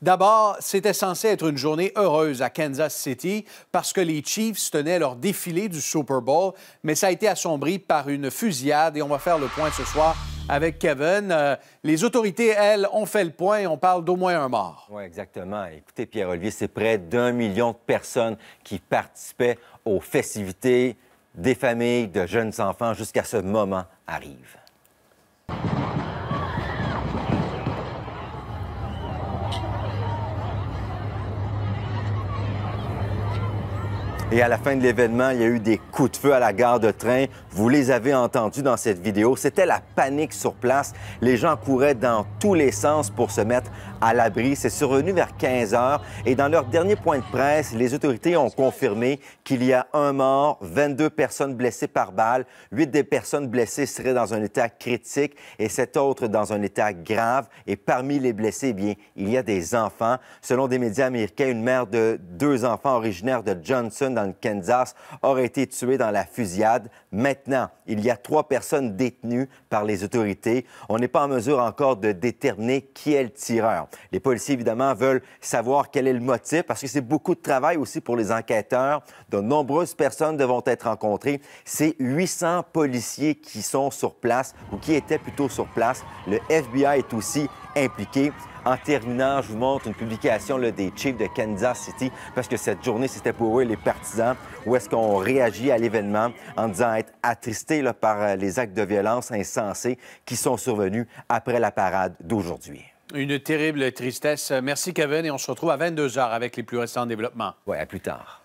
D'abord, c'était censé être une journée heureuse à Kansas City parce que les Chiefs tenaient leur défilé du Super Bowl, mais ça a été assombri par une fusillade et on va faire le point ce soir avec Kevin. Euh, les autorités, elles, ont fait le point et on parle d'au moins un mort. Oui, exactement. Écoutez, Pierre-Olivier, c'est près d'un million de personnes qui participaient aux festivités des familles de jeunes enfants jusqu'à ce moment arrive. Et à la fin de l'événement, il y a eu des coups de feu à la gare de train. Vous les avez entendus dans cette vidéo. C'était la panique sur place. Les gens couraient dans tous les sens pour se mettre à l'abri. C'est survenu vers 15 heures. Et dans leur dernier point de presse, les autorités ont confirmé qu'il y a un mort, 22 personnes blessées par balle. Huit des personnes blessées seraient dans un état critique et sept autres dans un état grave. Et parmi les blessés, eh bien, il y a des enfants. Selon des médias américains, une mère de deux enfants originaires de Johnson dans le Kansas aurait été tuée dans la fusillade. Maintenant, il y a trois personnes détenues par les autorités. On n'est pas en mesure encore de déterminer qui est le tireur. Les policiers, évidemment, veulent savoir quel est le motif parce que c'est beaucoup de travail aussi pour les enquêteurs. De nombreuses personnes devront être rencontrées. C'est 800 policiers qui sont sur place ou qui étaient plutôt sur place. Le FBI est aussi impliqué. En terminant, je vous montre une publication des Chiefs de Kansas City parce que cette journée, c'était pour eux, les partisans, où est-ce qu'on réagit à l'événement en disant être attristés par euh, les actes de violence insensés qui sont survenus après la parade d'aujourd'hui. Une terrible tristesse. Merci, Kevin, et on se retrouve à 22 h avec les plus récents développements. Oui, à plus tard.